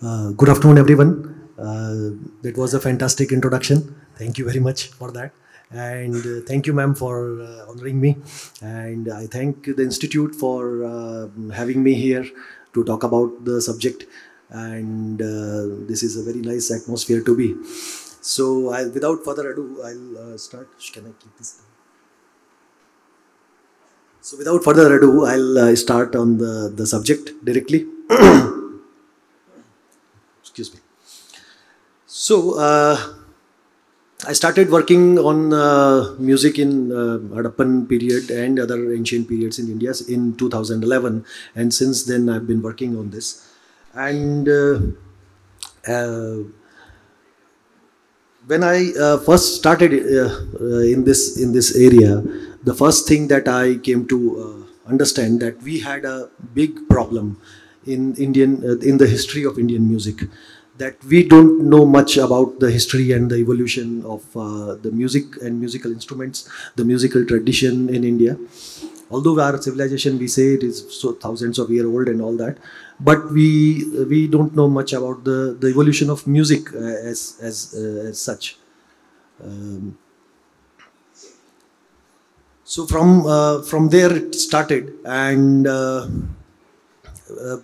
Uh, good afternoon, everyone. Uh, that was a fantastic introduction. Thank you very much for that. And uh, thank you, ma'am, for uh, honoring me. And I thank the Institute for uh, having me here to talk about the subject. And uh, this is a very nice atmosphere to be. So, I, without further ado, I'll start. Can I keep this? So, without further ado, I'll start on the, the subject directly. Excuse me. So, uh, I started working on uh, music in uh, Harappan period and other ancient periods in India in 2011, and since then I've been working on this. And uh, uh, when I uh, first started uh, in this in this area, the first thing that I came to understand that we had a big problem in Indian uh, in the history of Indian music that we don't know much about the history and the evolution of uh, the music and musical instruments, the musical tradition in India. Although our civilization, we say it is so thousands of year old and all that, but we we don't know much about the, the evolution of music uh, as as uh, as such. Um, so from uh, from there it started, and uh, uh,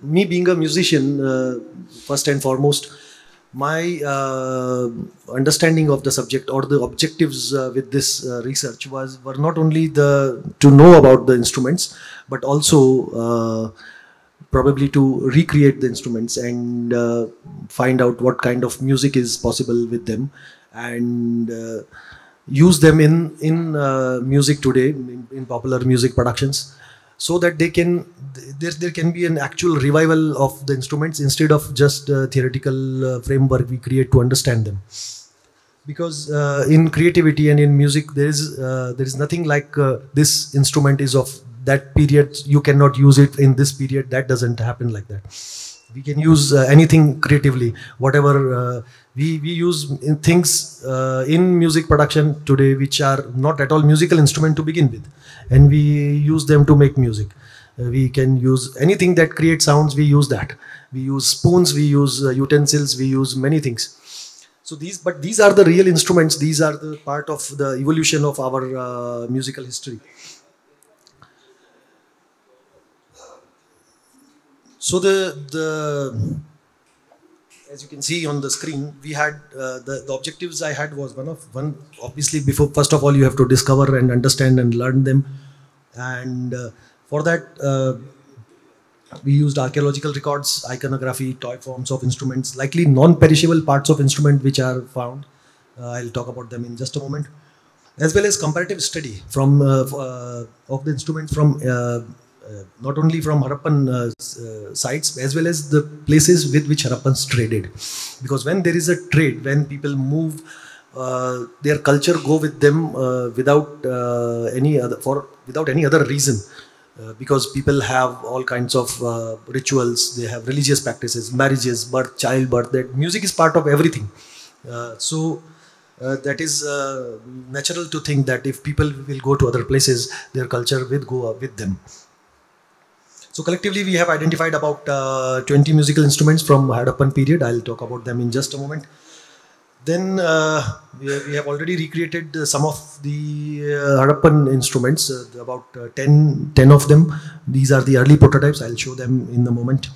me being a musician, uh, first and foremost, my uh, understanding of the subject or the objectives uh, with this uh, research was were not only the to know about the instruments, but also uh, probably to recreate the instruments and uh, find out what kind of music is possible with them and uh, use them in in uh, music today in, in popular music productions so that they can there, there can be an actual revival of the instruments instead of just uh, theoretical uh, framework we create to understand them. Because uh, in creativity and in music there is uh, there is nothing like uh, this instrument is of that period. You cannot use it in this period. That doesn't happen like that we can use uh, anything creatively whatever uh, we we use in things uh, in music production today which are not at all musical instrument to begin with and we use them to make music. Uh, we can use anything that creates sounds we use that. We use spoons we use uh, utensils we use many things. So these but these are the real instruments. These are the part of the evolution of our uh, musical history so the the as you can see on the screen we had uh, the, the objectives i had was one of one obviously before first of all you have to discover and understand and learn them. And uh, for that uh, we used archaeological records iconography toy forms of instruments likely non-perishable parts of instrument which are found. Uh, i'll talk about them in just a moment. As well as comparative study from uh, uh, of the instruments from not only from Harappan uh, uh, sites as well as the places with which Harappans traded. Because when there is a trade, when people move, uh, their culture go with them uh, without uh, any other for without any other reason. Uh, because people have all kinds of uh, rituals, they have religious practices, marriages, birth, childbirth. That music is part of everything. Uh, so uh, that is uh, natural to think that if people will go to other places, their culture will go with them. So collectively, we have identified about uh, 20 musical instruments from Harappan period. I'll talk about them in just a moment. Then uh, we, have already recreated some of the uh, Harappan instruments, uh, about uh, 10, 10 of them. These are the early prototypes. I'll show them in a moment.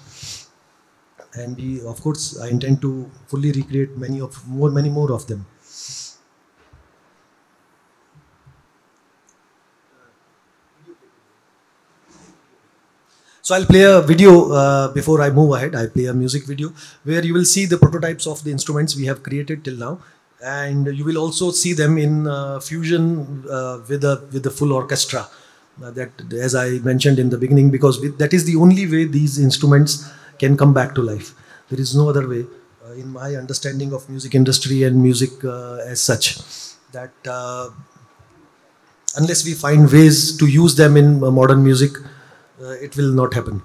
And we, of course, I intend to fully recreate many of more, many more of them. So I'll play a video uh, before I move ahead. I play a music video where you will see the prototypes of the instruments we have created till now, and you will also see them in uh, fusion uh, with a with the full orchestra. Uh, that, as I mentioned in the beginning, because that is the only way these instruments can come back to life. There is no other way, uh, in my understanding of music industry and music uh, as such, that unless we find ways to use them in modern music, Uh, it will not happen.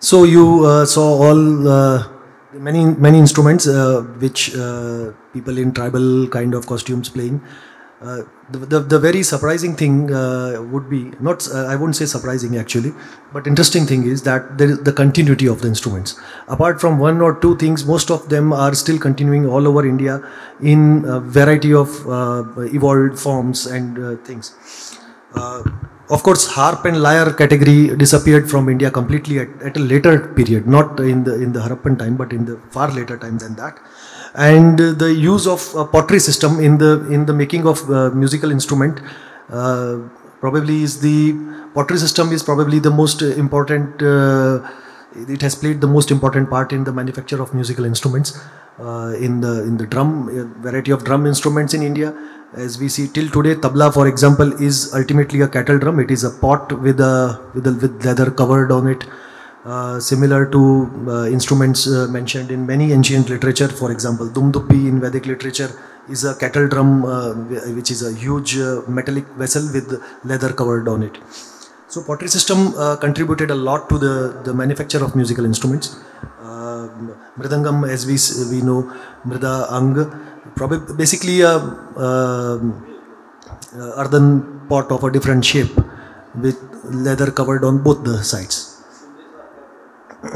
So you uh, saw all uh, many many instruments uh, which uh, people in tribal kind of costumes playing. Uh, the, the, the very surprising thing uh, would be not I wouldn't say surprising actually, but interesting thing is that there is the continuity of the instruments. Apart from one or two things, most of them are still continuing all over India in a variety of evolved forms and things. Uh, of course, harp and lyre category disappeared from India completely at, at a later period, not in the in the Harappan time, but in the far later time than that. And the use of a pottery system in the in the making of uh, musical instrument uh, probably is the pottery system is probably the most important uh, it has played the most important part in the manufacture of musical instruments uh, in the in the drum variety of drum instruments in India as we see till today tabla for example is ultimately a kettle drum it is a pot with a with a with leather covered on it uh, similar to uh, instruments uh, mentioned in many ancient literature. For example, Dundubhi in Vedic literature is a kettle drum, which is a huge metallic vessel with leather covered on it. So pottery system contributed a lot to the, the manufacture of musical instruments. Mridangam, as we, we know, Mrida probably basically a um, earthen pot of a different shape with leather covered on both the sides.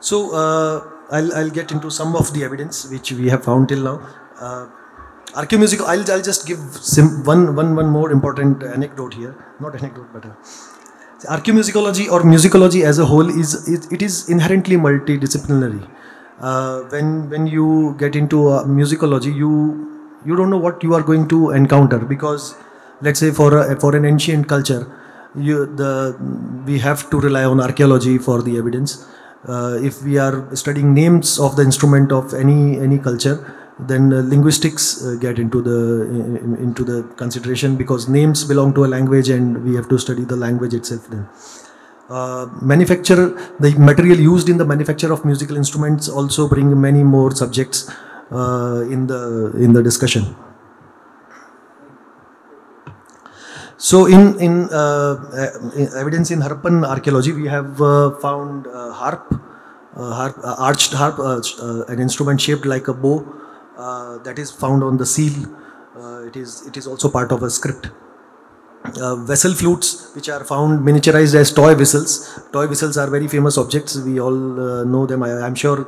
so uh, I'll, I'll get into some of the evidence which we have found till now. Uh, archaeomusical, I'll, I'll just give one, one, one more important anecdote here. Not anecdote, but uh, archaeomusicology or musicology as a whole is it is inherently multidisciplinary. Uh, when when you get into uh, musicology, you you don't know what you are going to encounter because let's say for a, for an ancient culture, you, the, we have to rely on archaeology for the evidence. Uh, if we are studying names of the instrument of any any culture, then uh, linguistics uh, get into the in, into the consideration because names belong to a language and we have to study the language itself then. Uh, manufacture the material used in the manufacture of musical instruments also bring many more subjects uh, in the in the discussion. So in, in, uh, uh evidence in Harappan archaeology, we have uh, found harp, harp arched harp, an instrument shaped like a bow that is found on the seal. it, is, it is also part of a script. Uh, vessel flutes which are found miniaturized as toy whistles. Toy whistles are very famous objects. We all uh, know them. I, am sure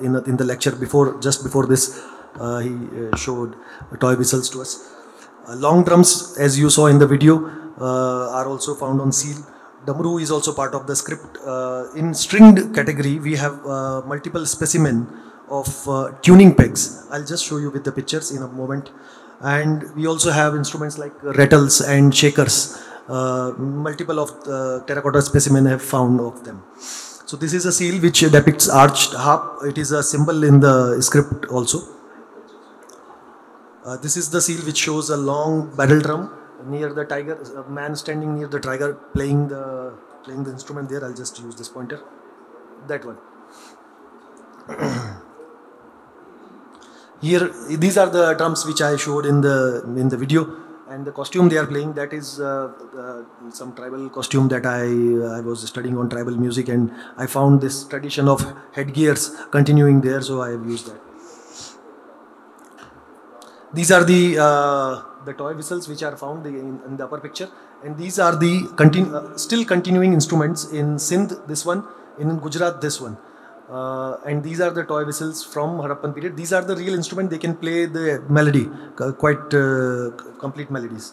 in, in the lecture before, just before this, uh, he showed toy whistles to us. Uh, long drums, as you saw in the video, uh, are also found on seal. Damru is also part of the script. Uh, in stringed category, we have multiple specimen of tuning pegs. I'll just show you with the pictures in a moment. And we also have instruments like uh, rattles and shakers. Uh, multiple of uh, terracotta specimen have found of them. So this is a seal which depicts arched harp. It is a symbol in the script also. Uh, this is the seal which shows a long barrel drum near the tiger, a man standing near the tiger playing the playing the instrument there. I'll just use this pointer. That one. Here, these are the drums which I showed in the in the video, and the costume they are playing. That is uh, uh, some tribal costume that I I was studying on tribal music, and I found this tradition of headgears continuing there, so I have used that. These are the uh, the toy whistles which are found in, in the upper picture, and these are the continu- uh, still continuing instruments in Sindh. This one in Gujarat. This one. Uh, and these are the toy whistles from Harappan period. These are the real instrument. They can play the melody, quite uh, complete melodies.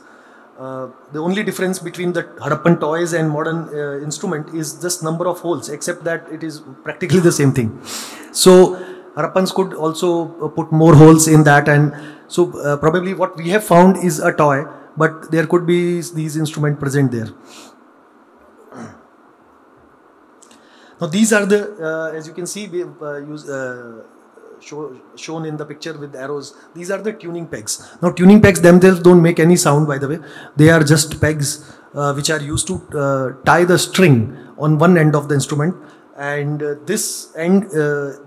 Uh, the only difference between the Harappan toys and modern uh, instrument is just number of holes, except that it is practically the same thing. So Harappans could also uh, put more holes in that, and so uh, probably what we have found is a toy, but there could be these instrument present there. Now these are the, uh, as you can see, we uh, use, uh, show, shown in the picture with arrows. These are the tuning pegs. Now tuning pegs themselves don't make any sound by the way. They are just pegs uh, which are used to uh, tie the string on one end of the instrument and uh, this end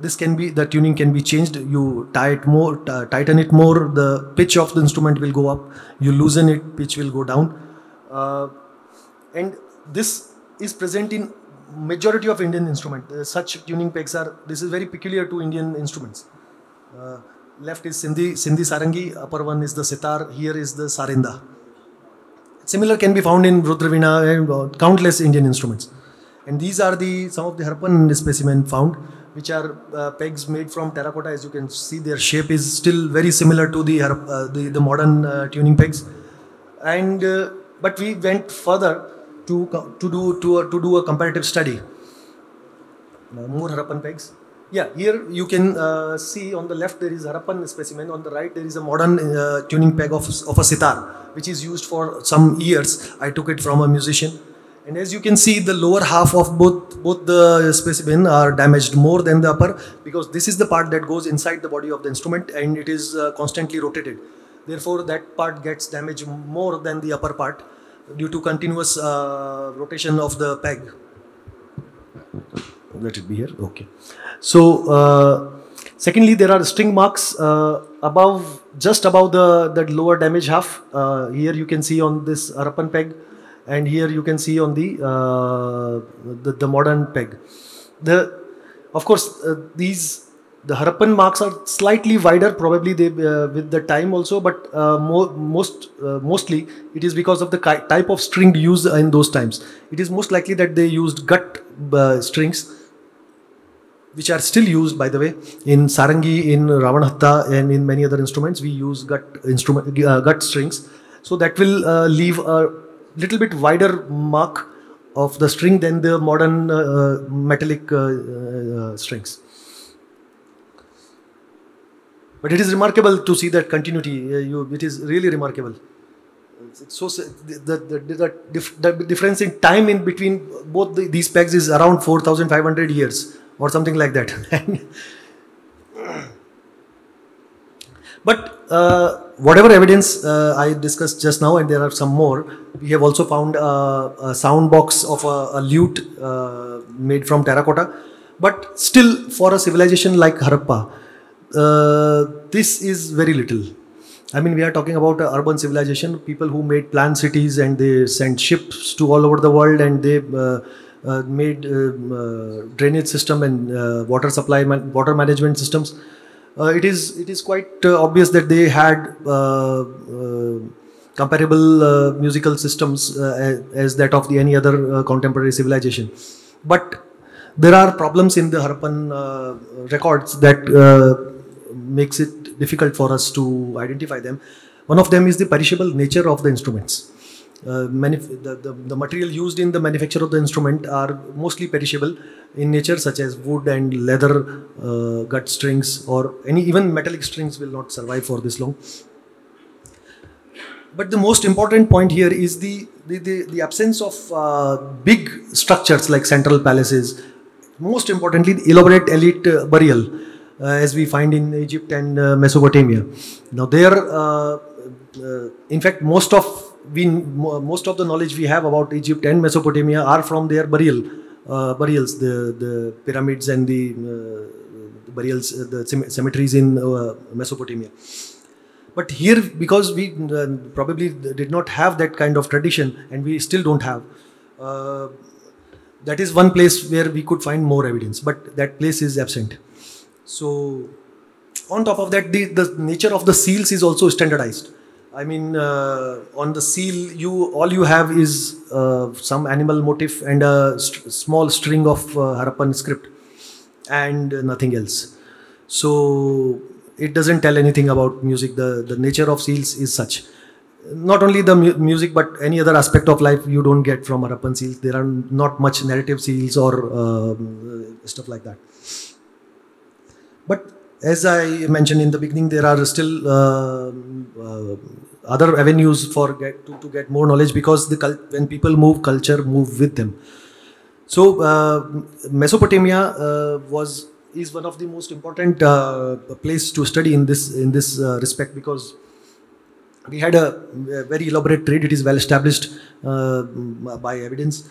this can be the tuning can be changed you tie it more tighten it more the pitch of the instrument will go up you loosen it pitch will go down and this is present in majority of Indian instrument. Uh, such tuning pegs are, this is very peculiar to Indian instruments. Uh, left is Sindhi, Sindhi Sarangi, upper one is the sitar, here is the sarinda. Similar can be found in Rudravina and uh, countless Indian instruments. And these are the some of the Harappan specimen found, which are uh, pegs made from terracotta. As you can see, their shape is still very similar to the uh, the, the, modern uh, tuning pegs. And but we went further to, to, do, to, to do a comparative study. more Harappan pegs. Yeah, here you can uh, see on the left there is a Harappan specimen, on the right there is a modern uh, tuning peg of, of a sitar, which is used for some years. I took it from a musician. And as you can see, the lower half of both, both the specimen are damaged more than the upper because this is the part that goes inside the body of the instrument and it is uh, constantly rotated. Therefore, that part gets damaged more than the upper part due to continuous uh, rotation of the peg. Let it be here. Okay. So, uh, secondly, there are string marks uh, above, just above the that lower damage half. Uh, here you can see on this Harappan peg, and here you can see on the uh, the, the modern peg. The of course uh, these the Harappan marks are slightly wider, probably they uh, with the time also, but uh, mo most uh, mostly it is because of the type of string used in those times. It is most likely that they used gut uh, strings, which are still used, by the way, in sarangi, in ravanhatta, and in many other instruments. We use gut instrument uh, gut strings, so that will uh, leave a little bit wider mark of the string than the modern metallic strings. But it is remarkable to see that continuity. Uh, you, it is really remarkable. It's so the, the, the, the, difference in time in between both the, these pegs is around 4,500 years or something like that. but uh, whatever evidence uh, I discussed just now, and there are some more, we have also found a, a sound box of a, a lute uh, made from terracotta. But still, for a civilization like Harappa, uh, this is very little. I mean, we are talking about urban civilization, people who made planned cities and they sent ships to all over the world and they uh, uh, made uh, uh, drainage system and water supply, man water management systems. it is it is quite obvious that they had comparable musical systems as that of the any other contemporary civilization. But there are problems in the Harappan records that makes it difficult for us to identify them. One of them is the perishable nature of the instruments. Uh, the, the, the, material used in the manufacture of the instrument are mostly perishable in nature such as wood and leather uh, gut strings or any even metallic strings will not survive for this long but the most important point here is the the, the, the absence of uh, big structures like central palaces most importantly, elaborate elite burial, as we find in Egypt and uh, Mesopotamia. Now, there, uh, uh, in fact, most of we most of the knowledge we have about Egypt and Mesopotamia are from their burial uh, burials, the the pyramids and the uh, burials, uh, the cemeteries in uh, Mesopotamia. But here, because we uh, probably did not have that kind of tradition, and we still don't have, uh, that is one place where we could find more evidence. But that place is absent. So, on top of that, the, the nature of the seals is also standardized. I mean, uh, on the seal, you all you have is uh, some animal motif and a st- small string of uh, Harappan script, and nothing else. So it doesn't tell anything about music. The the nature of seals is such. Not only the mu- music, but any other aspect of life you don't get from Harappan seals. There are not much narrative seals or um, stuff like that. But as I mentioned in the beginning, there are still uh, uh, other avenues for get to, to get more knowledge because the when people move, culture move with them. So uh, Mesopotamia uh, was is one of the most important uh, place to study in this in this uh, respect because we had a, a very elaborate trade. It is well established by evidence.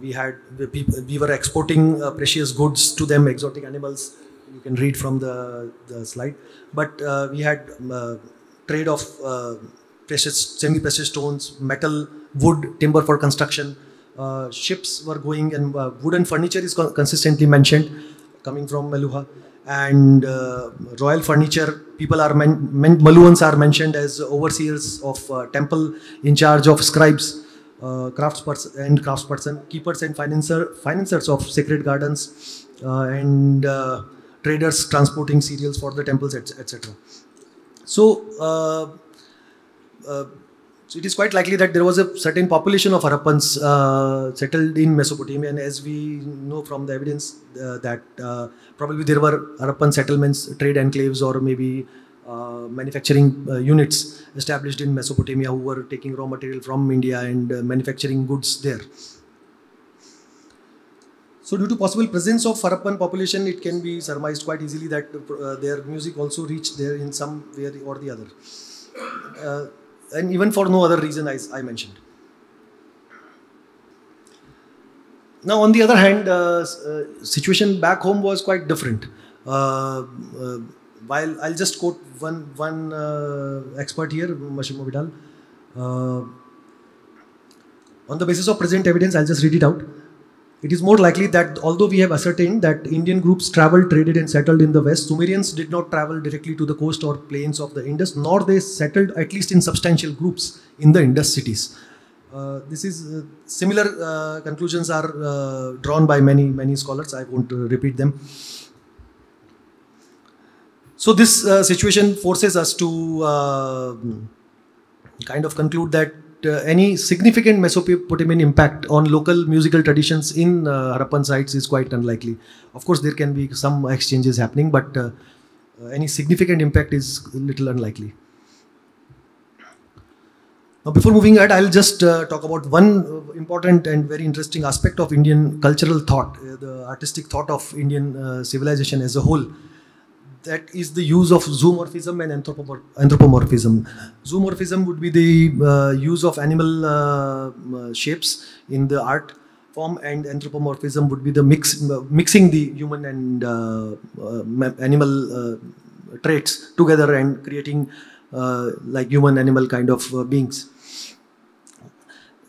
We had people, we were exporting precious goods to them, exotic animals. You can read from the, the slide. But uh, we had uh, trade of uh, precious, semi-precious stones, metal, wood, timber for construction. Uh, ships were going, and wooden furniture is con- consistently mentioned, coming from Meluhha And uh, royal furniture, people are men- men- Meluhhans are mentioned as overseers of uh, temple, in charge of scribes, uh, craftsperson and craftsperson, keepers and financer, financiers of sacred gardens, and traders transporting cereals for the temples, etc. So, uh, uh, so it is quite likely that there was a certain population of Harappans uh, settled in Mesopotamia, and as we know from the evidence uh, that uh, probably there were Harappan settlements, trade enclaves, or maybe uh, manufacturing units established in Mesopotamia who were taking raw material from India and manufacturing goods there. So, due to possible presence of Harappan population, it can be surmised quite easily that uh, their music also reached there in some way or the other. Uh, and even for no other reason I, I mentioned. Now, on the other hand, uh, uh, situation back home was quite different. Uh, uh, while I'll just quote one one expert here, Massimo Vidale. On the basis of present evidence, I'll just read it out. It is more likely that although we have ascertained that Indian groups traveled, traded, and settled in the west, Sumerians did not travel directly to the coast or plains of the Indus, nor they settled at least in substantial groups in the Indus cities. Uh, this is uh, similar uh, conclusions are uh, drawn by many many scholars. I won't uh, repeat them. So this uh, situation forces us to kind of conclude that any significant Mesopotamian impact on local musical traditions in uh, Harappan sites is quite unlikely. Of course, there can be some exchanges happening, but uh, uh, any significant impact is little unlikely. Now, before moving ahead, I'll just uh, talk about one uh, important and very interesting aspect of Indian cultural thought, uh, the artistic thought of Indian uh, civilization as a whole. That is the use of zoomorphism and anthropomor- anthropomorphism. Zoomorphism would be the uh, use of animal uh, uh, shapes in the art form, and anthropomorphism would be the mix, uh, mixing the human and uh, animal traits together and creating like human animal kind of beings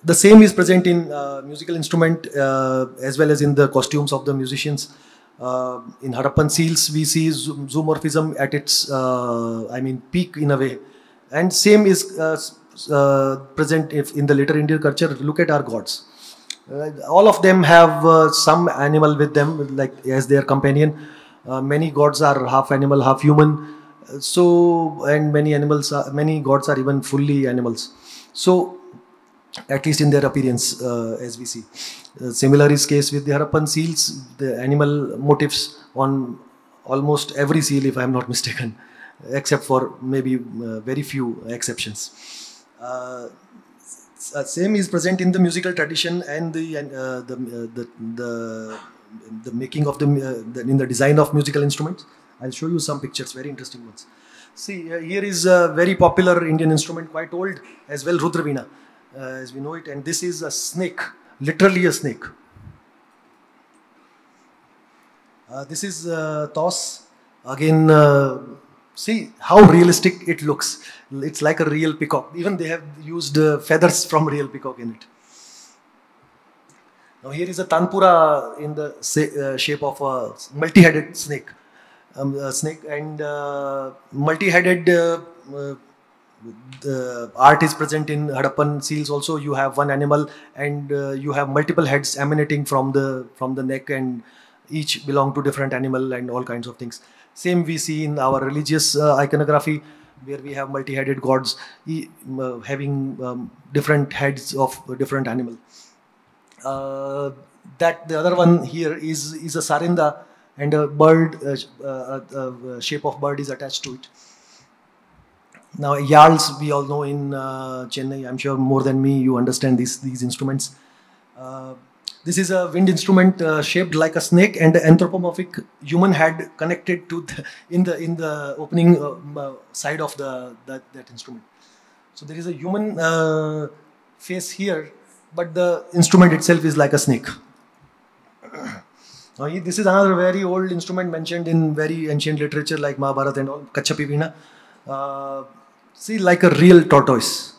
the same is present in uh, musical instrument uh, as well as in the costumes of the musicians. Uh, in Harappan seals, we see zoomorphism at its, uh, I mean, peak in a way. And same is uh, uh, present if in the later Indian culture. Look at our gods. Uh, all of them have uh, some animal with them, like as their companion. Many gods are half animal, half human. So, and many animals, are, many gods are even fully animals. So, at least in their appearance, uh, as we see. Uh, similar is case with the Harappan seals, the animal motifs on almost every seal, if I am not mistaken, except for maybe uh, very few exceptions. Uh, same is present in the musical tradition and the uh, the, uh, the the the making of the, the, in the design of musical instruments. I'll show you some pictures, very interesting ones. See, here is a very popular Indian instrument, quite old as well, Rudravina, as we know it. And this is a snake, literally a snake. Uh, this is uh, Taus. Again, uh, see how realistic it looks. It's like a real peacock. Even they have used uh, feathers from real peacock in it. Now here is a tanpura in the uh, shape of a multi-headed snake um, uh, snake and uh, multi-headed uh, the art is present in Harappan seals also. You have one animal and uh, you have multiple heads emanating from the from the neck and each belong to different animal and all kinds of things. Same we see in our religious uh, iconography where we have multi-headed gods uh, having um, different heads of different animal. That the other one here is is a sarinda and a bird, uh, uh, uh, shape of bird is attached to it. Now, yarls, we all know in uh, Chennai, I'm sure more than me, you understand these, these instruments. Uh, this is a wind instrument uh, shaped like a snake and anthropomorphic human head connected to the, in the in the opening side of the that, that instrument. So there is a human uh, face here, but the instrument itself is like a snake. Now, this is another very old instrument mentioned in very ancient literature like Mahabharata and all, Kachapi Veena. Uh, see, like a real tortoise.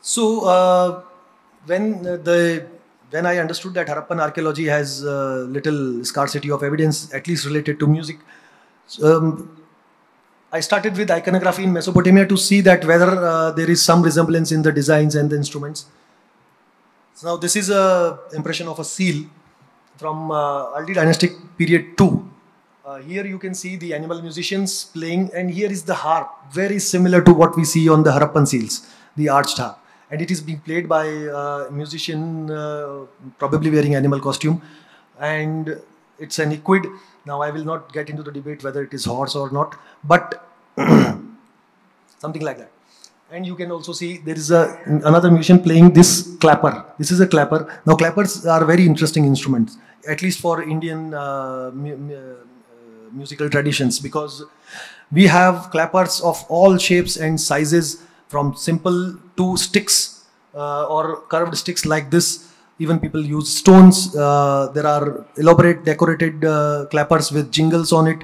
So, uh, when the when I understood that Harappan archaeology has uh, little scarcity of evidence, at least related to music, um, I started with iconography in Mesopotamia to see that whether uh, there is some resemblance in the designs and the instruments. So now this is a impression of a seal from uh, early dynastic period 2. Uh, here you can see the animal musicians playing and here is the harp, very similar to what we see on the Harappan seals, the arched harp. And it is being played by a musician uh, probably wearing animal costume and it's an equid. Now I will not get into the debate whether it is horse or not, but something like that and you can also see there is a another musician playing this clapper. This is a clapper. Now clappers are very interesting instruments, at least for Indian uh, uh, musical traditions, because we have clappers of all shapes and sizes, from simple to sticks uh, or curved sticks like this. Even people use stones. Uh, there are elaborate decorated uh, clappers with jingles on it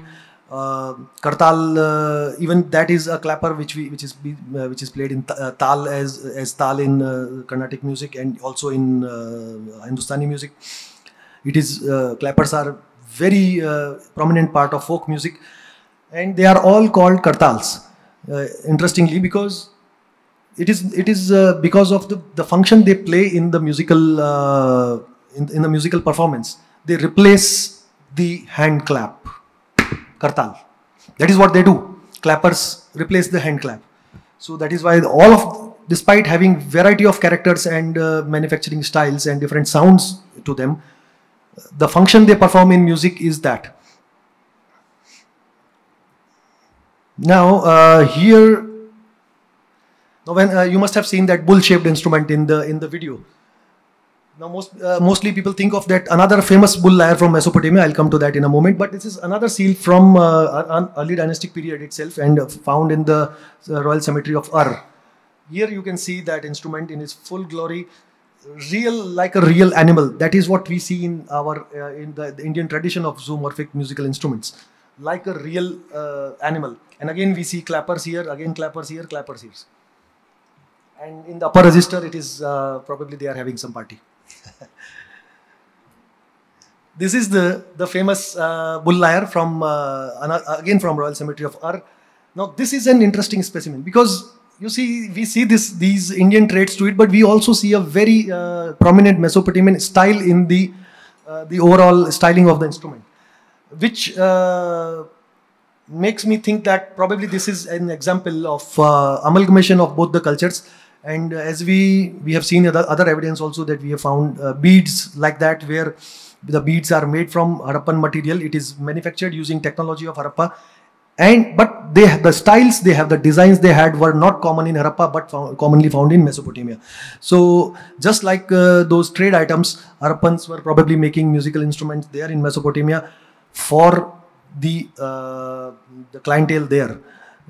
uh, Kartal, uh, even that is a clapper which we which is uh, which is played in uh, tal as as tal in Carnatic music and also in Hindustani music. It is clappers are very uh, prominent part of folk music, and they are all called kartals. Uh, interestingly, because it is it is uh, because of the the function they play in the musical in, in the musical performance. They replace the hand clap kartal. That is what they do. Clappers replace the hand clap. So that is why all of, despite having variety of characters and uh, manufacturing styles and different sounds to them, the function they perform in music is that. Now uh, here, now when uh, you must have seen that bull-shaped instrument in the in the video. Now, most, uh, mostly people think of that another famous bull lyre from Mesopotamia. I'll come to that in a moment. But this is another seal from uh, an early dynastic period itself and found in the uh, royal cemetery of Ur. Here you can see that instrument in its full glory, real like a real animal. That is what we see in our uh, in the, the, Indian tradition of zoomorphic musical instruments, like a real uh, animal. And again we see clappers here, again clappers here, clappers here. And in the upper register, it is uh, probably they are having some party. this is the, the famous uh, bull lyre from, uh, again from Royal Cemetery of Ur. Now this is an interesting specimen because you see, we see this these Indian traits to it, but we also see a very uh, prominent Mesopotamian style in the uh, the overall styling of the instrument, which uh, makes me think that probably this is an example of uh, amalgamation of both the cultures and as we we have seen other, other evidence also that we have found uh, beads like that where the beads are made from Harappan material. It is manufactured using technology of Harappa and but they the styles they have the designs they had were not common in Harappa but found, commonly found in Mesopotamia. So just like uh, those trade items, Harappans were probably making musical instruments there in Mesopotamia for the uh, the clientele there.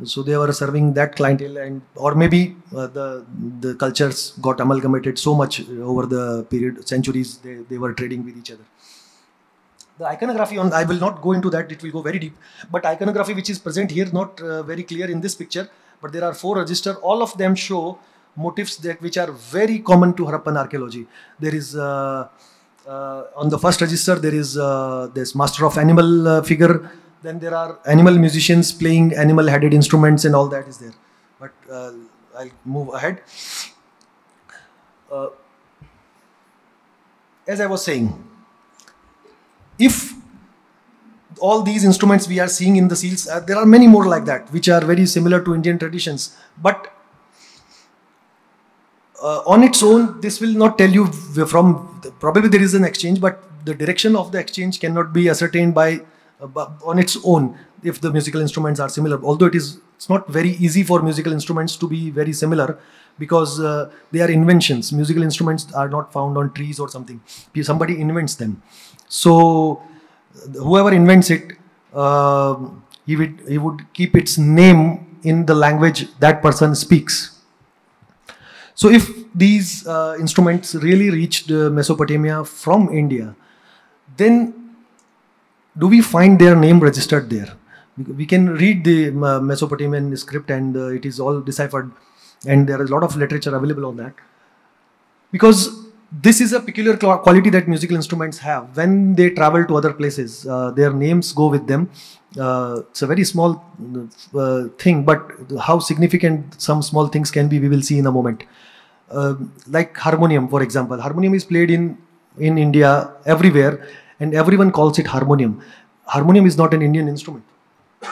So they were serving that clientele, and or maybe uh, the the cultures got amalgamated so much over the period centuries they, they were trading with each other the iconography on i will not go into that it will go very deep. But iconography which is present here not uh, very clear in this picture but there are four register. All of them show motifs that which are very common to harappan archaeology. There is uh, uh, on the first register there is uh, this master of animal uh, figure. Then there are animal musicians playing animal headed instruments and all that is there. But uh, i'll move ahead. As i was saying if all these instruments we are seeing in the seals, uh, there are many more like that, which are very similar to Indian traditions. But uh, on its own, this will not tell you from, probably there is an exchange, but the direction of the exchange cannot be ascertained by, uh, on its own, if the musical instruments are similar. Although it is, it's not very easy for musical instruments to be very similar because uh, they are inventions. Musical instruments are not found on trees or something. Somebody invents them. So whoever invents it, uh, he would he would keep its name in the language that person speaks. So if these uh, instruments really reached uh, Mesopotamia from India, then do we find their name registered there? We can read the uh, Mesopotamian script and uh, it is all deciphered and there is a lot of literature available on that. Because this is a peculiar quality that musical instruments have. When they travel to other places, uh, their names go with them. Uh, it's a very small uh, thing, but how significant some small things can be, we will see in a moment. Uh, like harmonium, for example. Harmonium is played in, in India everywhere, and everyone calls it harmonium. Harmonium is not an Indian instrument.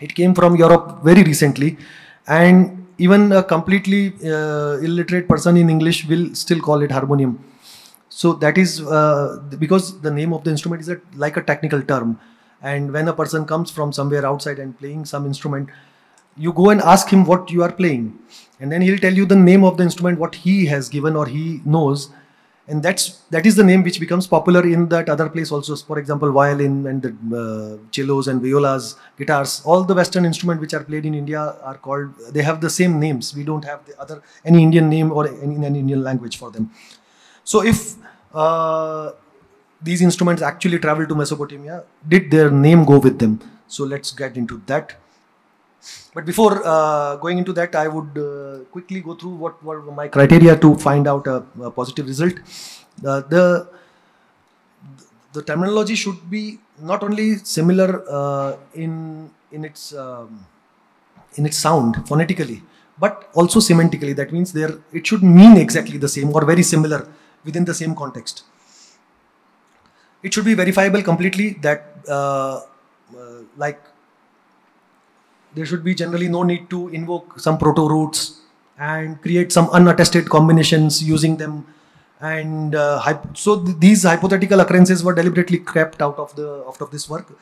It came from Europe very recently, and even a completely uh, illiterate person in English will still call it harmonium. So that is uh, because the name of the instrument is a, like a technical term. And when a person comes from somewhere outside and playing some instrument, you go and ask him what you are playing. And then he'll tell you the name of the instrument, what he has given or he knows and that's that is the name which becomes popular in that other place also. For example violin and the uh, cellos and violas guitars all the western instruments which are played in india are called they have the same names. We don't have the other any indian name or any, in an indian language for them. So if uh, these instruments actually travel to mesopotamia did their name go with them? So let's get into that but before uh, going into that, I would uh, quickly go through what were my criteria to find out a, a positive result. Uh, the the terminology should be not only similar uh, in in its um, in its sound phonetically, but also semantically. That means there it should mean exactly the same or very similar within the same context. It should be verifiable completely. That uh, uh, like there should be generally no need to invoke some proto roots and create some unattested combinations using them. And uh, so th these hypothetical occurrences were deliberately kept out of the out of this work.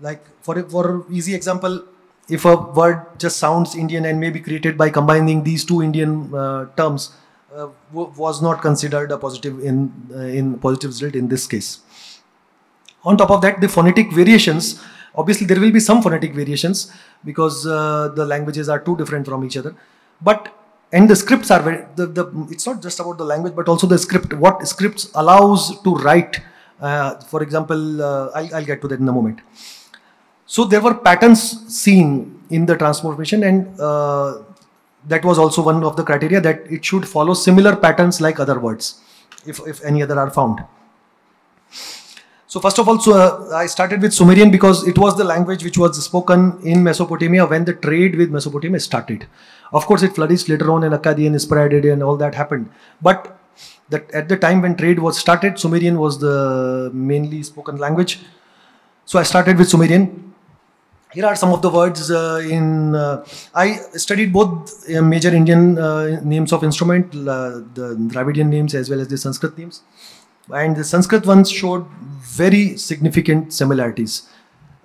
Like for for easy example if a word just sounds indian and may be created by combining these two indian uh, terms uh, was not considered a positive in uh, in positive result in this case. On top of that the phonetic variations Obviously, there will be some phonetic variations because uh, the languages are too different from each other. But and the scripts are very, the, the it's not just about the language but also the script what scripts allows to write. Uh, for example uh, I'll, I'll, get to that in a moment. So there were patterns seen in the transformation and uh, that was also one of the criteria that it should follow similar patterns like other words if, if any other are found so first of all, so, uh, I started with Sumerian because it was the language which was spoken in Mesopotamia when the trade with Mesopotamia started. Of course, it flourished later on and Akkadian spread and all that happened. But that at the time when trade was started, Sumerian was the mainly spoken language. So I started with Sumerian. Here are some of the words uh, in. Uh, I studied both uh, major Indian uh, names of instrument, the Dravidian names as well as the Sanskrit names and the Sanskrit ones showed very significant similarities.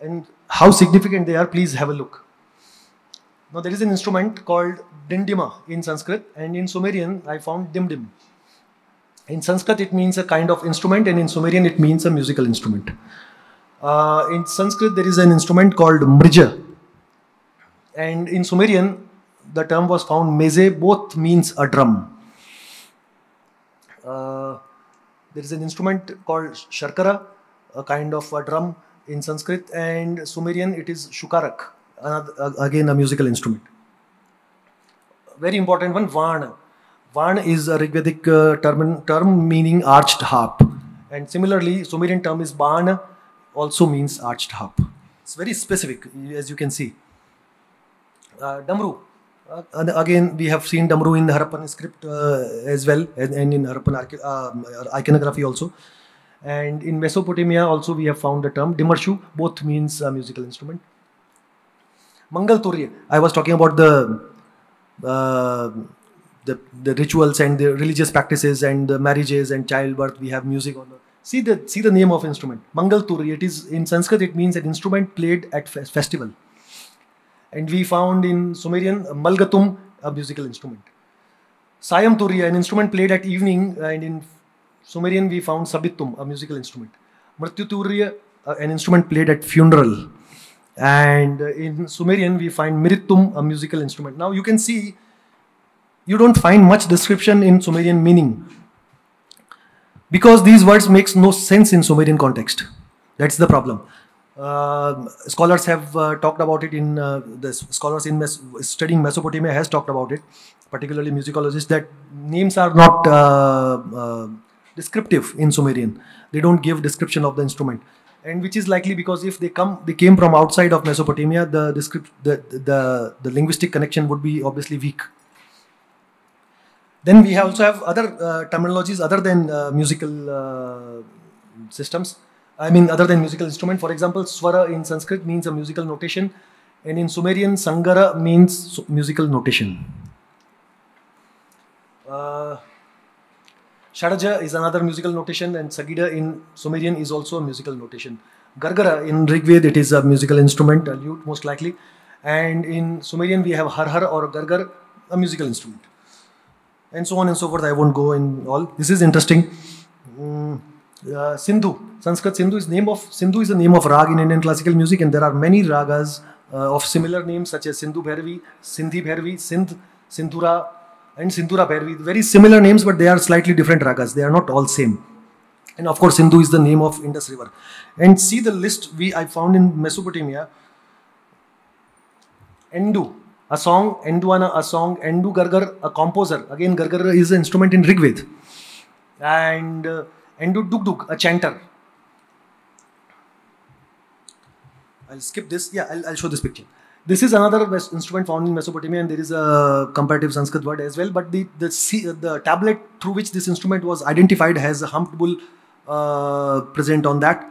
And how significant they are, please have a look. Now there is an instrument called dindima in Sanskrit and in Sumerian I found dimdim. In Sanskrit it means a kind of instrument and in Sumerian it means a musical instrument. Uh, in Sanskrit there is an instrument called mrija and in Sumerian the term was found meze both means a drum. Uh, there is an instrument called sharkara, a kind of a drum in Sanskrit, and Sumerian it is shukarak, another, again a musical instrument. Very important one, Vana. Vana is a Rigvedic uh, term, term meaning arched harp, and similarly, Sumerian term is Bana, also means arched harp. It's very specific, as you can see. Uh, Damru, again, we have seen Damru in the Harappan script uh, as well, and, and in Harappan uh, iconography also. And in Mesopotamia also we have found the term Dimarshu, both means musical instrument. Mangal Turya, I was talking about the, uh, the, the rituals and the religious practices and the marriages and childbirth. We have music on the see the see the name of instrument Mangal Turya. It is in Sanskrit. It means an instrument played at fe festival and we found in Sumerian uh, Malgatum, a musical instrument. Sayam Turiya, an instrument played at evening, and in Sumerian we found Sabitum, a musical instrument. Mrityu uh, an instrument played at funeral. And uh, in Sumerian we find Miritum, a musical instrument. Now you can see, you don't find much description in Sumerian meaning. Because these words makes no sense in Sumerian context. That's the problem. Uh, scholars have uh, talked about it in uh, the scholars in Mes studying Mesopotamia has talked about it, particularly musicologists, that names are not uh, uh, descriptive in Sumerian. They don't give description of the instrument, and which is likely because if they come, they came from outside of Mesopotamia, the descript the, the the linguistic connection would be obviously weak. Then we also have other terminologies other than musical systems I mean, other than musical instrument. For example, swara in Sanskrit means a musical notation, and in Sumerian, sangara means musical notation. Uh, Shadaja is another musical notation, and Sagida in Sumerian is also a musical notation. Gargara in Rigved, it is a musical instrument, a lute most likely. And in Sumerian, we have Harhar or Gargar, a musical instrument. And so on and so forth. I won't go in all. This is interesting. Mm, uh, Sindhu, Sanskrit Sindhu is name of Sindhu is the name of rag in Indian classical music, and there are many ragas uh, of similar names such as Sindhu Bhairavi, Sindhi Bhairavi, Sindh, Sindhura, and Sindhura Bhairavi. Very similar names, but they are slightly different ragas. They are not all same. And of course, Sindhu is the name of Indus River. And see the list we I found in Mesopotamia. Endu, a song, Enduana, a song, Endu Gargar, a composer. Again, Gargar is an instrument in Rigved. And uh, Endu Dugdug, a chanter. I'll skip this. Yeah, I'll, I'll show this picture. This is another instrument found in Mesopotamia, and there is a comparative Sanskrit word as well. But the the, the tablet through which this instrument was identified has a humped bull uh, present on that,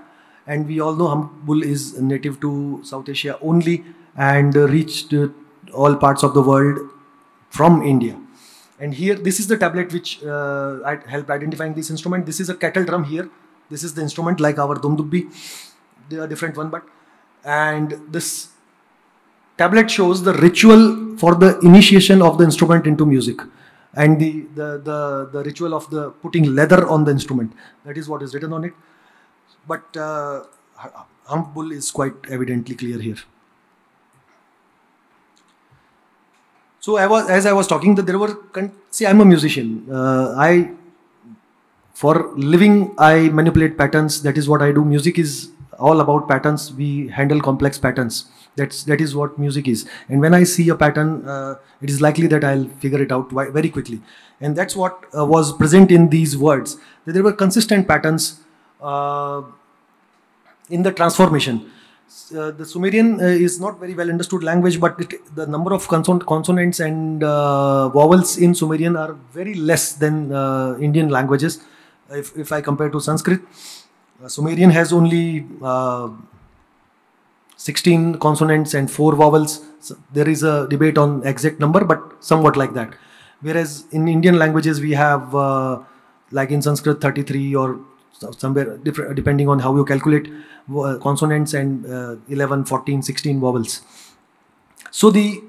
and we all know humped bull is native to South Asia only and reached all parts of the world from India. And here, this is the tablet which uh, helped identifying this instrument. This is a kettle drum here. This is the instrument like our Dundubhi. They are different one, but and this tablet shows the ritual for the initiation of the instrument into music and the, the, the, the ritual of the putting leather on the instrument. That is what is written on it. But uh, is quite evidently clear here. So I was, as I was talking, that there were, see, I'm a musician. Uh, I, for living, I manipulate patterns. That is what I do. Music is all about patterns. We handle complex patterns. That's that is what music is. And when I see a pattern, uh, it is likely that I'll figure it out very quickly. And that's what uh, was present in these words. That there were consistent patterns uh, in the transformation. Uh, the Sumerian uh, is not very well understood language, but it, the number of conson consonants and uh, vowels in Sumerian are very less than Indian languages. If, if I compare to Sanskrit, uh, Sumerian has only uh, 16 consonants and 4 vowels. So there is a debate on exact number, but somewhat like that. Whereas in Indian languages, we have, uh, like in Sanskrit, 33 or so somewhere different, depending on how you calculate uh, consonants and uh, 11, 14, 16 vowels. So the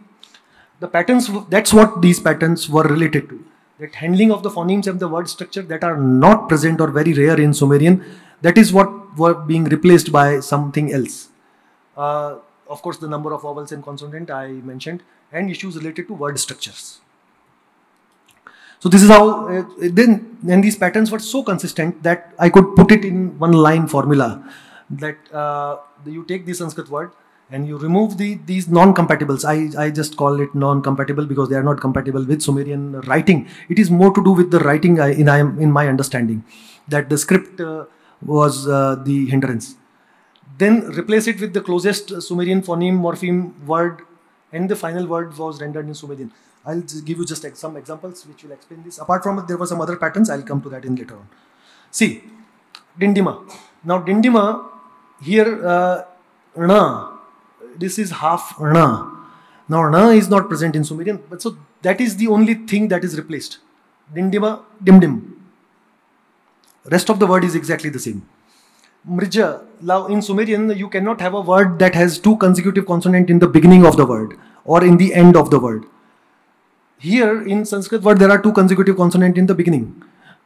the patterns that's what these patterns were related to that handling of the phonemes and the word structure that are not present or very rare in Sumerian that is what were being replaced by something else. Uh, of course, the number of vowels and consonant I mentioned, and issues related to word structures. So this is how uh, then then these patterns were so consistent that I could put it in one line formula that uh, you take the Sanskrit word and you remove the these non-compatibles. I, I just call it non-compatible because they are not compatible with Sumerian writing. It is more to do with the writing in I am in my understanding that the script uh, was uh, the hindrance. Then replace it with the closest Sumerian phoneme morpheme word and the final word was rendered in Sumerian. I'll give you just some examples which will explain this. Apart from it, there were some other patterns. I'll come to that in later on. See, Dindima. Now, Dindima, here, uh, na, this is half na. Now, na is not present in Sumerian, but so that is the only thing that is replaced. Dindima, dimdim. Rest of the word is exactly the same. Mrija, now in Sumerian, you cannot have a word that has two consecutive consonant in the beginning of the word or in the end of the word. Here in Sanskrit word, there are two consecutive consonant in the beginning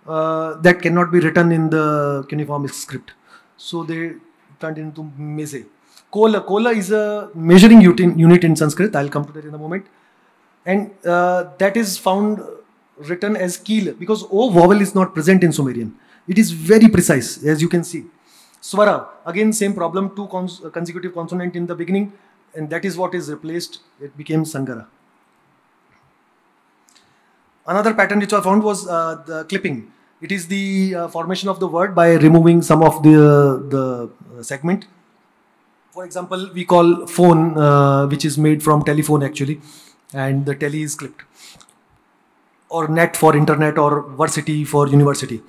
uh, that cannot be written in the cuneiform script. So they turned into mese. Kola, kola is a measuring unit in Sanskrit. I'll come to that in a moment. And uh, that is found written as keel because O vowel is not present in Sumerian. It is very precise, as you can see. Swara, again same problem, two cons consecutive consonant in the beginning, and that is what is replaced. It became Sangara. Another pattern which I found was uh, the clipping. It is the uh, formation of the word by removing some of the, the segment. For example, we call phone, uh, which is made from telephone actually, and the tele is clipped. Or net for internet or varsity for university.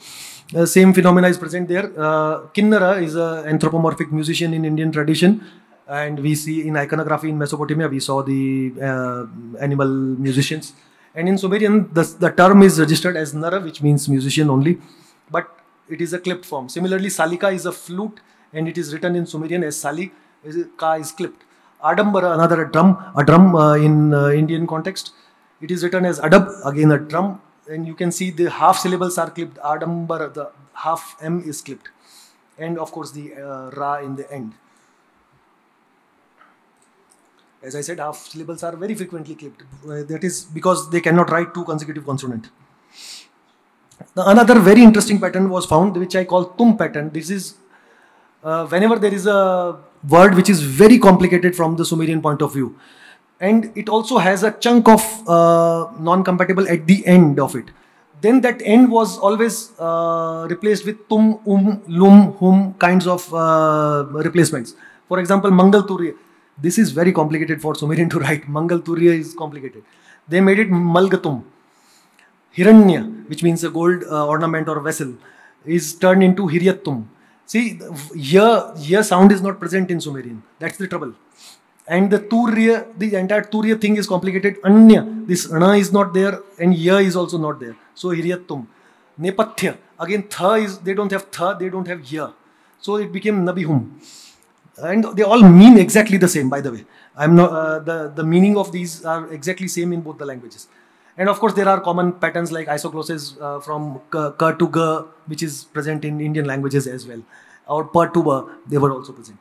Uh, same phenomena is present there. Uh, Kinnara is an anthropomorphic musician in Indian tradition, and we see in iconography in Mesopotamia we saw the uh, animal musicians. And in Sumerian, the, the term is registered as Nara, which means musician only, but it is a clipped form. Similarly, Salika is a flute, and it is written in Sumerian as Sali, Ka is clipped. Adambara, another drum, a drum uh, in uh, Indian context. It is written as Adab, again a drum, and you can see the half syllables are clipped. Adambar, the half M is clipped. And of course the uh, Ra in the end. As I said, half syllables are very frequently clipped. Uh, that is because they cannot write two consecutive consonant. The another very interesting pattern was found, which I call Tum pattern. This is uh, whenever there is a word which is very complicated from the Sumerian point of view and it also has a chunk of uh, non-compatible at the end of it. Then that end was always uh, replaced with tum, um, lum, hum kinds of uh, replacements. For example, Mangal Turya. This is very complicated for Sumerian to write. Mangal Turya is complicated. They made it Malgatum. Hiranya, which means a gold uh, ornament or vessel, is turned into Hiryattum. See, here, here sound is not present in Sumerian. That's the trouble and the turya, the entire turya thing is complicated. Anya, this ana is not there and ya is also not there. So hiryattum. Nepathya, again tha is, they don't have tha, they don't have ya. So it became nabihum. And they all mean exactly the same, by the way. I'm not, uh, the, the meaning of these are exactly same in both the languages. And of course, there are common patterns like isoglosses uh, from ka, to ga, which is present in Indian languages as well. Or pa to ba, they were also present.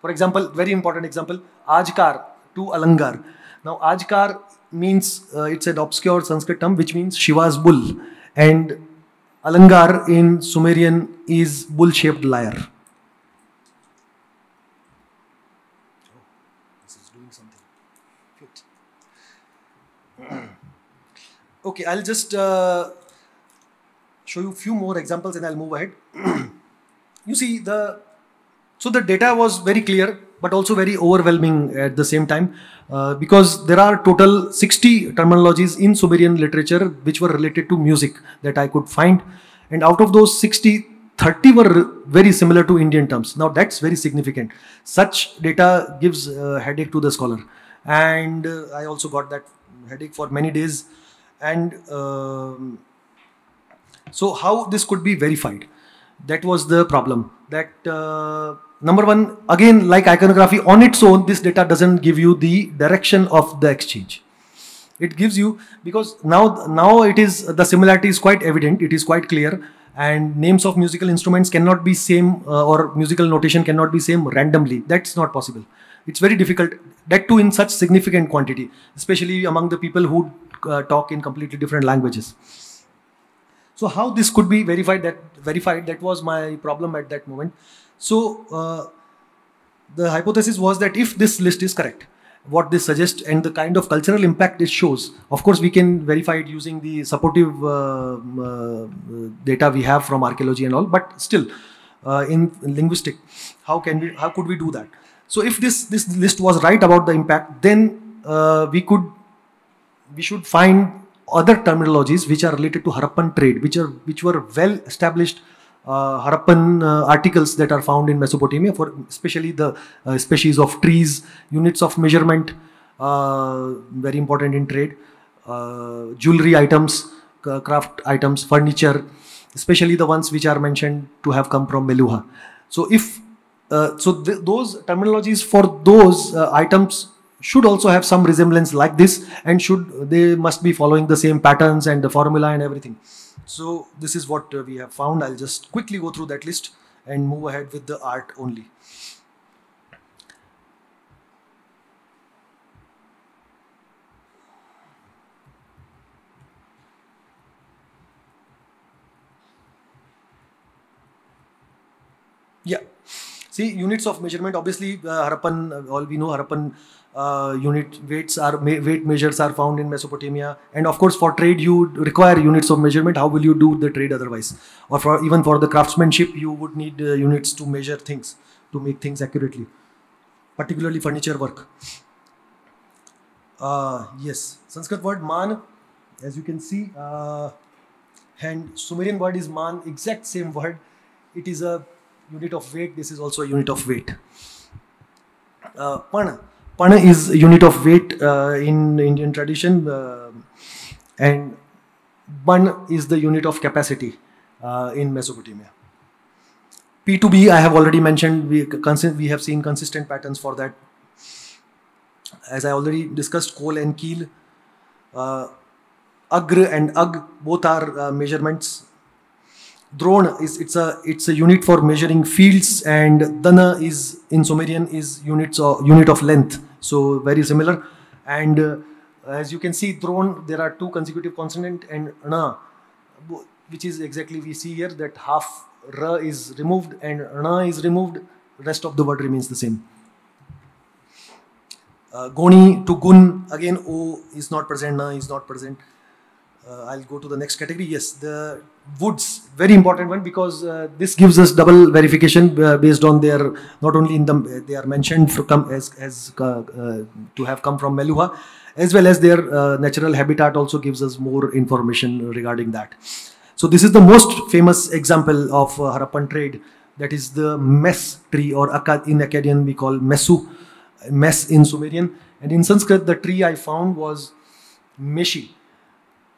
For example, very important example, Ajkar to Alangar. Now, Ajkar means uh, it's an obscure Sanskrit term which means Shiva's bull, and Alangar in Sumerian is bull shaped lyre. Okay, I'll just uh, show you a few more examples and I'll move ahead. you see, the so the data was very clear, but also very overwhelming at the same time, uh, because there are total 60 terminologies in Sumerian literature which were related to music that I could find. And out of those 60, 30 were very similar to Indian terms. Now that's very significant. Such data gives a headache to the scholar. And uh, I also got that headache for many days. And um, so how this could be verified? That was the problem. That uh, number one, again, like iconography on its own, this data doesn't give you the direction of the exchange. It gives you because now now it is the similarity is quite evident. It is quite clear, and names of musical instruments cannot be same uh, or musical notation cannot be same randomly. That's not possible. It's very difficult. That too in such significant quantity, especially among the people who uh, talk in completely different languages. So how this could be verified? That verified that was my problem at that moment. So uh, the hypothesis was that if this list is correct, what this suggests and the kind of cultural impact it shows, of course we can verify it using the supportive uh, uh, data we have from archaeology and all. But still, uh, in, in linguistic, how can we? How could we do that? So if this this list was right about the impact, then uh, we could we should find other terminologies which are related to Harappan trade, which are which were well established uh, Harappan uh, articles that are found in Mesopotamia, for especially the uh, species of trees, units of measurement, uh, very important in trade, uh, jewelry items, craft items, furniture, especially the ones which are mentioned to have come from Meluhha. So if uh, so th those terminologies for those items should also have some resemblance like this and should they must be following the same patterns and the formula and everything. So this is what uh, we have found. I'll just quickly go through that list and move ahead with the art only. Yeah see units of measurement obviously uh, harappan uh, all we know harappan uh, unit weights are weight measures are found in Mesopotamia, and of course for trade you require units of measurement. How will you do the trade otherwise? Or for even for the craftsmanship, you would need uh, units to measure things to make things accurately, particularly furniture work. Uh, yes, Sanskrit word man, as you can see, uh, and Sumerian word is man, exact same word. It is a unit of weight. This is also a unit of weight. Uh, pan Pana is a unit of weight uh, in Indian tradition, uh, and Ban is the unit of capacity uh, in Mesopotamia. P2B, I have already mentioned, we, we have seen consistent patterns for that. As I already discussed, coal and keel. Uh, Agr and Ag both are uh, measurements drone is it's a it's a unit for measuring fields and dana is in sumerian is units or unit of length. So very similar. And uh, as you can see drone there are two consecutive consonant and na which is exactly we see here that half ra is removed and na is removed. Rest of the word remains the same. Uh, goni to gun again o is not present na is not present. Uh, I'll go to the next category. Yes, the woods, very important one because uh, this gives us double verification uh, based on their, not only in them, they are mentioned for come as, as uh, uh, to have come from Meluhha, as well as their uh, natural habitat also gives us more information regarding that. So this is the most famous example of Harappan trade. That is the mes tree or in Akkadian we call mesu, mes in Sumerian. And in Sanskrit, the tree I found was meshi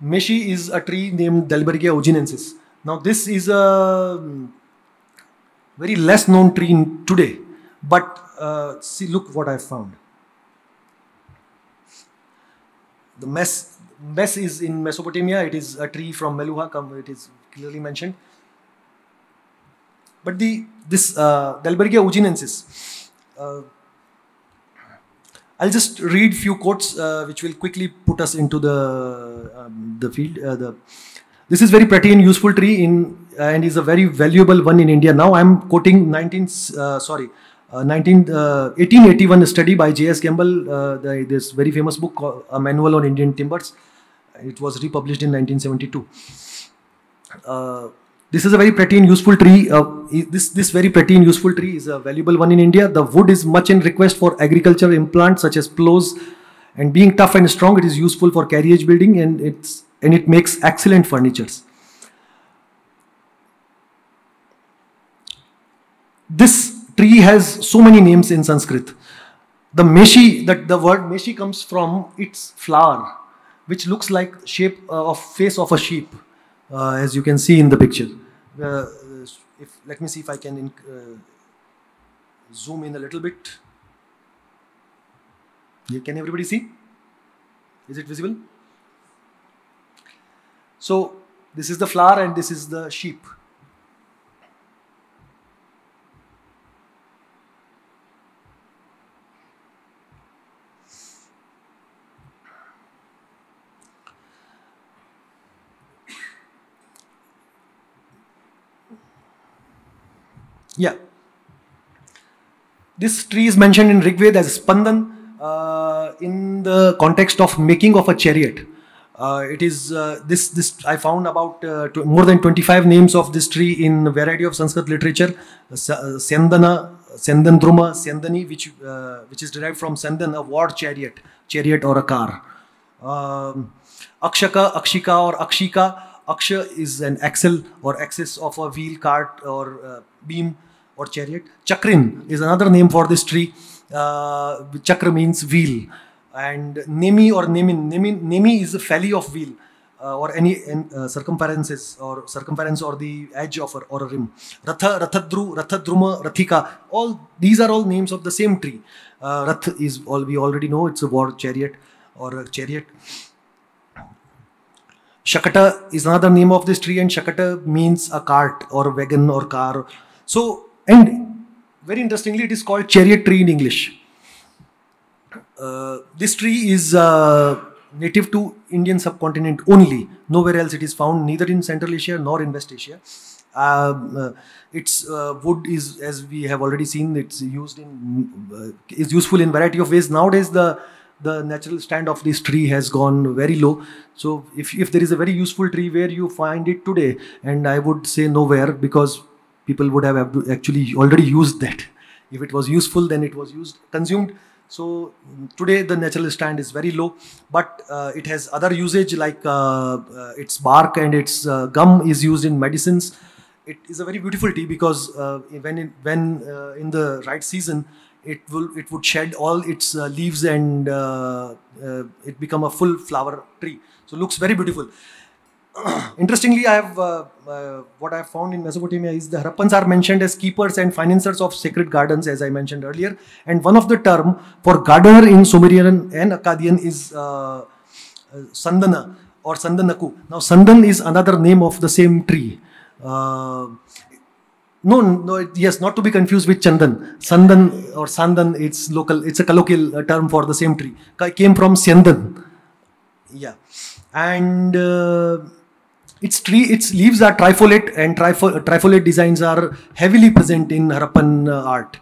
Meshi is a tree named Dalbergia oojeinensis. Now this is a very less known tree today, but uh, see, look what I found. The mes, mes is in Mesopotamia. It is a tree from Meluhha. It is clearly mentioned. But the this uh, Dalbergia oojeinensis, uh, I'll just read few quotes uh, which will quickly put us into the um, the field. Uh, the this is very pretty and useful tree in uh, and is a very valuable one in India. Now I'm quoting 19 uh, sorry. Uh, 19, 1881 uh, study by J.S. Gamble, the, this very famous book, called, A Manual on Indian Timbers. It was republished in 1972 this is a very pretty and useful tree. Uh, this, this very pretty and useful tree is a valuable one in India. The wood is much in request for agricultural implants such as plows and being tough and strong, it is useful for carriage building and, it's, and it makes excellent furnitures. This tree has so many names in Sanskrit. The meshi, that the word meshi comes from its flower, which looks like shape uh, of face of a sheep, uh, as you can see in the picture. Uh, if let me see if I can uh, zoom in a little bit. Can everybody see? Is it visible? So this is the flower and this is the sheep. Yeah. This tree is mentioned in Rigved as Spandan uh, in the context of making of a chariot. Uh, it is uh, this this I found about uh, more than 25 names of this tree in variety of Sanskrit literature. Uh, Sendana, Sendandruma, Sendani, which uh, which is derived from Sendan, a war chariot, chariot or a car. Um, Akshaka, Akshika or Akshika. Aksha is an axle or axis of a wheel, cart or uh, beam or chariot. Chakrin is another name for this tree. Uh, chakra means wheel. And Nemi or Nemin, Nemi, Nemi is the valley of wheel. Uh, or any uh, circumferences or circumference or the edge of a, or a rim. Ratha, Rathadru, Rathadruma, Rathika, all these are all names of the same tree. Uh, Rath is all we already know, it's a war chariot or a chariot. Shakata is another name of this tree, and Shakata means a cart or a wagon or car. So, and very interestingly, it is called chariot tree in English. Uh, this tree is uh, native to Indian subcontinent only. Nowhere else it is found, neither in Central Asia nor in West Asia. Um, uh, its uh, wood is, as we have already seen, it's used in uh, is useful in variety of ways. Nowadays, the the natural stand of this tree has gone very low. So, if if there is a very useful tree where you find it today, and I would say nowhere because people would have actually already used that. If it was useful, then it was used consumed so today the natural stand is very low, but uh, it has other usage like uh, uh, its bark and its uh, gum is used in medicines. It is a very beautiful tea because uh, when it, when uh, in the right season, it will it would shed all its leaves and it become a full flower tree. So looks very beautiful. interestingly, I have uh, uh, what I have found in Mesopotamia is the Harappans are mentioned as keepers and financiers of sacred gardens, as I mentioned earlier. And one of the term for gardener in Sumerian and Akkadian is uh, uh, Sandana or Sandanaku. Now, Sandan is another name of the same tree. Uh, no, no, yes, not to be confused with Chandan. Sandan or Sandan, it's local, it's a colloquial uh, term for the same tree. Came from Syandan. Yeah. And its tree, its leaves are trifoliate, and trifoliate designs are heavily present in Harappan uh, art.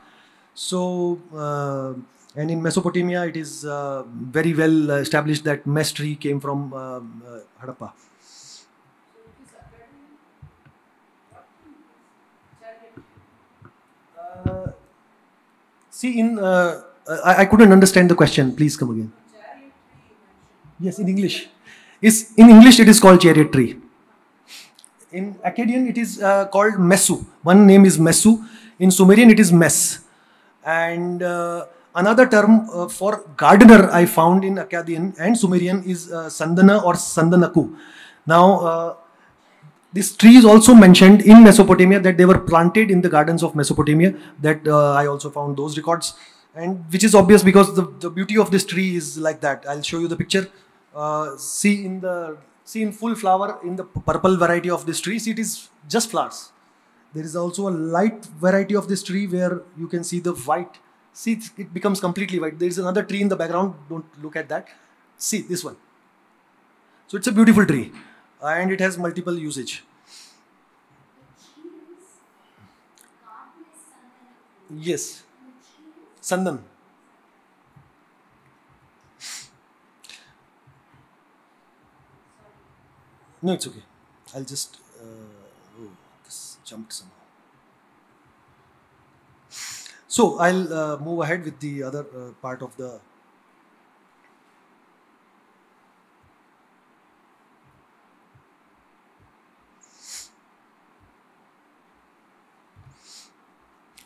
So, uh, and in Mesopotamia, it is uh, very well established that mes tree came from uh, uh, Harappa. See, in I, I couldn't understand the question. Please come again. Yes, in English. Is in English it is called chariot tree. In Akkadian, it is uh, called Mesu. One name is Mesu. In Sumerian, it is Mes. And uh, another term uh, for gardener I found in Akkadian and Sumerian is uh, Sandana or Sandanaku. Now, uh, this tree is also mentioned in Mesopotamia that they were planted in the gardens of Mesopotamia. That uh, I also found those records, and which is obvious because the, the beauty of this tree is like that. I'll show you the picture. see in the see in full flower in the purple variety of this tree, see it is just flowers. There is also a light variety of this tree where you can see the white. See, it becomes completely white. There is another tree in the background. Don't look at that. See this one. So it's a beautiful tree and it has multiple usage. Yes. Sandan. No, it's okay. I'll just. Uh, oh, this jumped somehow. So I'll uh, move ahead with the other uh, part of the.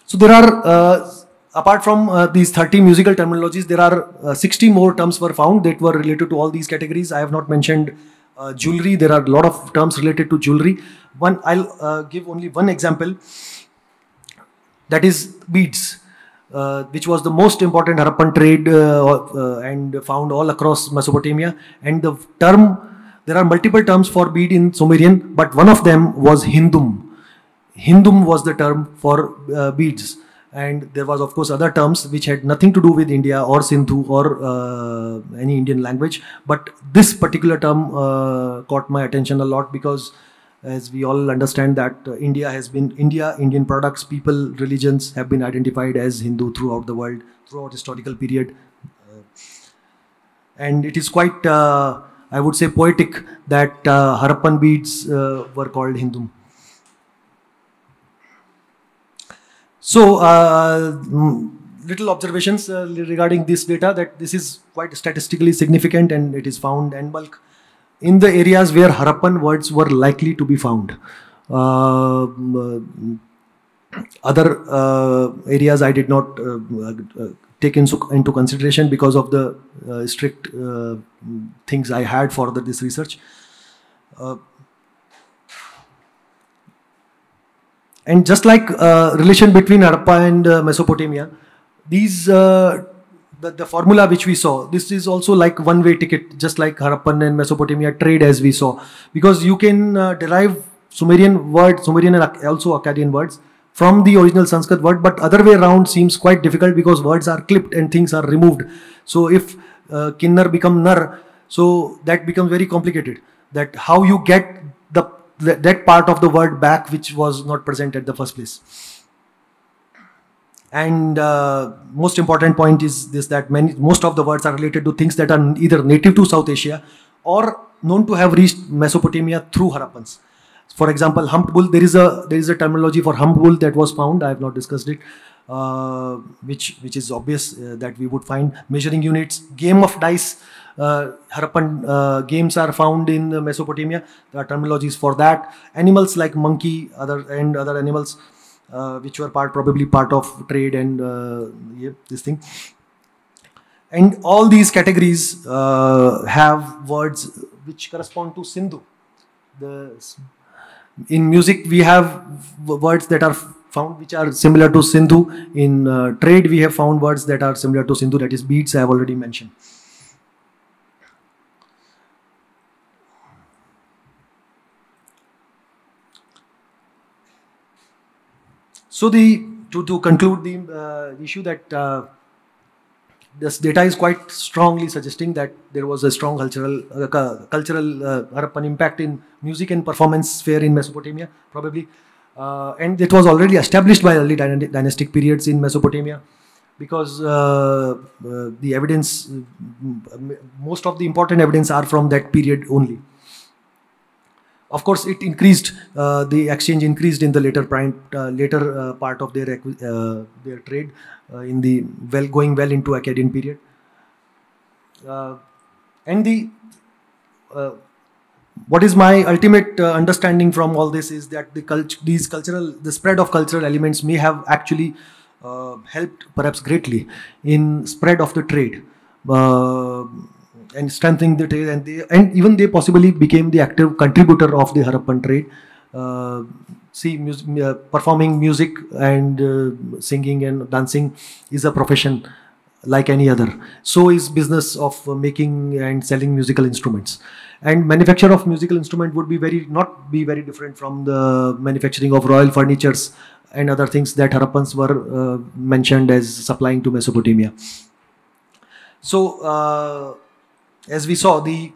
So there are, uh, apart from uh, these 30 musical terminologies, there are uh, 60 more terms were found that were related to all these categories. I have not mentioned uh, jewelry. There are a lot of terms related to jewelry. One, I'll uh, give only one example. That is beads, uh, which was the most important Harappan trade and found all across Mesopotamia. And the term, there are multiple terms for bead in Sumerian, but one of them was Hindum. Hindum was the term for uh, beads. And there was of course other terms which had nothing to do with India or Sindhu or uh, any Indian language. But this particular term uh, caught my attention a lot because as we all understand that uh, India has been India Indian products people religions have been identified as Hindu throughout the world throughout historical period. Uh, and it is quite uh, I would say poetic that Harappan beads were called Hindum So, uh, mm, little observations uh, regarding this data that this is quite statistically significant and it is found en bulk in the areas where Harappan words were likely to be found. Uh, mm, other uh, areas I did not uh, uh, take into, into consideration because of the strict things I had for the, this research. And just like uh, relation between Harappa and uh, Mesopotamia, these uh, the, the formula which we saw, this is also like one-way ticket, just like Harappan and Mesopotamia trade as we saw, because you can uh, derive Sumerian word, Sumerian and also Akkadian words from the original Sanskrit word, but other way around seems quite difficult because words are clipped and things are removed. So if uh, Kinnar become Nar, so that becomes very complicated. That how you get th that part of the word back which was not present at the first place. And uh, most important point is this that many most of the words are related to things that are either native to South Asia or known to have reached Mesopotamia through Harappans. For example, humped bull. There is a there is a terminology for humped bull that was found. I have not discussed it, uh, which which is obvious uh, that we would find measuring units, game of dice. Uh, Harappan uh, games are found in Mesopotamia. There are terminologies for that. Animals like monkey, other and other animals, uh, which were part probably part of trade and this thing. And all these categories have words which correspond to Sindhu. The in music we have words that are found which are similar to Sindhu. In uh, trade we have found words that are similar to Sindhu that is beads I have already mentioned. So the to, to conclude the uh, issue that uh, this data is quite strongly suggesting that there was a strong cultural uh, cultural uh, impact in music and performance sphere in Mesopotamia probably. Uh, and it was already established by early dynastic periods in Mesopotamia because uh, the evidence most of the important evidence are from that period only of course, it increased. Uh, the exchange increased in the later prime, uh, later uh, part of their uh, their trade uh, in the well going well into Akkadian period. Uh, and the what is my ultimate understanding from all this is that the these cultural the spread of cultural elements may have actually helped perhaps greatly in spread of the trade and strengthening the trade and they and even they possibly became the active contributor of the Harappan trade. Uh, see, uh, performing music and uh, singing and dancing is a profession like any other. So is business of making and selling musical instruments. And manufacture of musical instrument would be very not be very different from the manufacturing of royal furnitures and other things that Harappans were uh, mentioned as supplying to Mesopotamia. So uh, as we saw the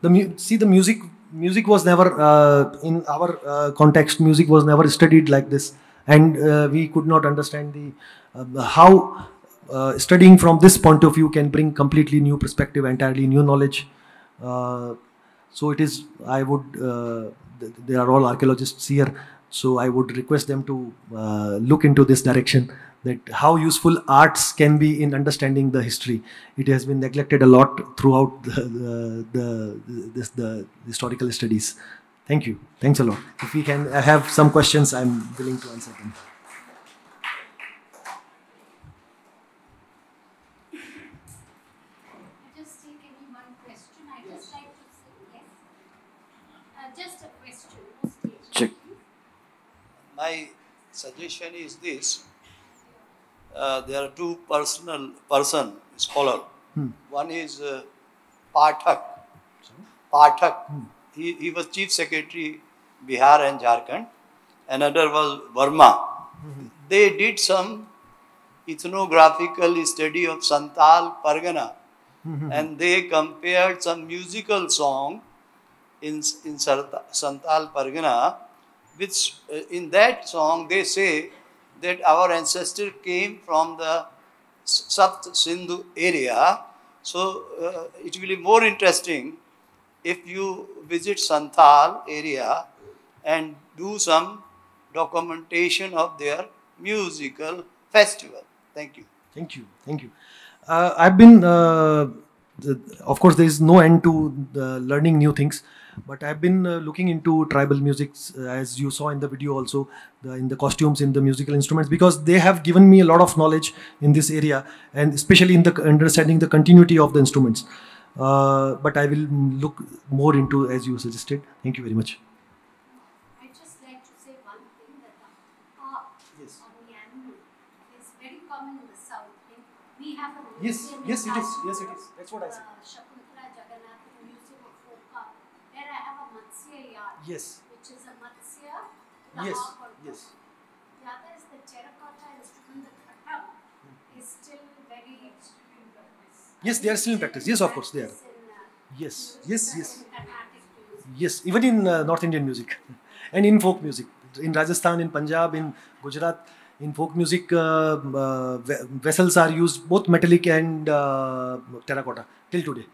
the see the music music was never uh, in our uh, context music was never studied like this. And uh, we could not understand the uh, how uh, studying from this point of view can bring completely new perspective entirely new knowledge. Uh, so it is i would they are all archaeologists here so i would request them to look into this direction that how useful arts can be in understanding the history. It has been neglected a lot throughout the, the, the, this, the historical studies. Thank you. Thanks a lot. If we can have some questions, I'm willing to answer them. My suggestion is this uh, there are two personal person scholar. One is uh, Pathak. Pathak. He, he was chief secretary Bihar and Jharkhand. Another was Verma. They did some ethnographical study of Santal Pargana and they compared some musical song in, in Santal Pargana, which uh, in that song they say that our ancestor came from the Sapt Sindhu area. So uh, it will be more interesting if you visit Santhal area and do some documentation of their musical festival. Thank you. Thank you. Thank you. Uh, I've been, uh, the, of course, there is no end to learning new things, but I've been uh, looking into tribal music, uh, as you saw in the video also, the, in the costumes, in the musical instruments, because they have given me a lot of knowledge in this area, and especially in the understanding the continuity of the instruments. Uh, but I will look more into as you suggested. Thank you very much. I'd just like to say one thing that the harp Yes. on the animal is very common in the south. In- We have a Yes, museum yes, in it is. Yes, it is. That's what I said. uh, Shakuntala Jagannath Museum of Folk Art, where I have a Matsya yazh, Yes. which is a Matsya, Yes. Yes. The other is the terracotta instrument, the ghatam, is still very Yes, they are still in practice. Yes, of course, they are. in, uh, Yes, yes, yes. in. Yes, even in uh, North Indian music and in folk music. In Rajasthan, in Punjab, in Gujarat, in folk music, uh, uh, vessels are used both metallic and uh, terracotta till today.